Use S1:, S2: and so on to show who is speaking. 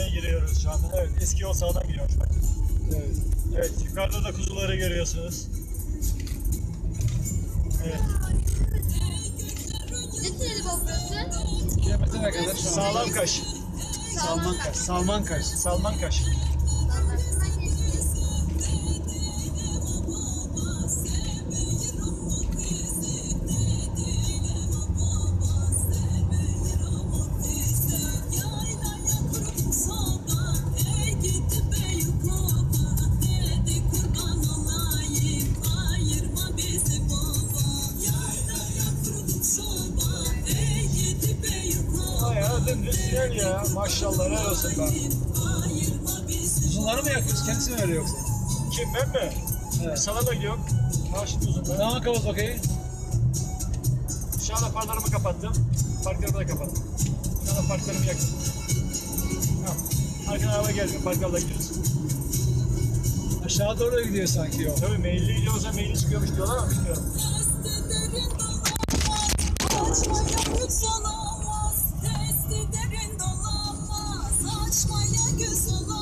S1: Çeşmeye giriyoruz şu anda. Evet eski yol sağdan gidiyormuş bak.
S2: Evet.
S1: Evet yukarıda da kuzuları görüyorsunuz. Evet.
S3: Neresiydi bu burası?
S2: Kilometre ne kadar şu an?
S1: Sağlam kaş.
S2: Salman Kaş. Salman Kaş.
S1: Salman kaş. Dümdüz tünel ya. Maşallah helal olsun be.
S2: Uzunları mı yakıyoruz? Kendisi mi öyle yoksa?
S1: Kim ben mi?
S2: Evet.
S1: Sana da gidiyorum. Karşıt uzun.
S2: Tamam kapat bakayım.
S1: Şu anda farlarımı kapattım. Parklarımı da kapattım. Şu anda parklarımı yaktım. Tamam. Arkadan araba gelmiyor. Parklarla gidiyoruz.
S2: Aşağı doğru gidiyor sanki yol.
S1: Tabii meyilli gidiyorsa meyilli çıkıyormuş diyorlar ama bilmiyorum.
S4: saçmaya göz olan